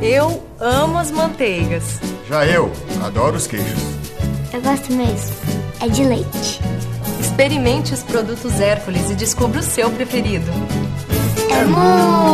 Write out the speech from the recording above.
Eu amo as manteigas. Já eu adoro os queijos. Eu gosto mesmo. É de leite. Experimente os produtos Hércules e descubra o seu preferido. É!